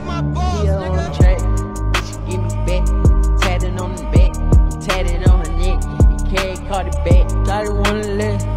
back. Yeah, on the track. Bitch, give me back. Tatted on the back. Tatted on her neck. Carry it back. Shawty wanna let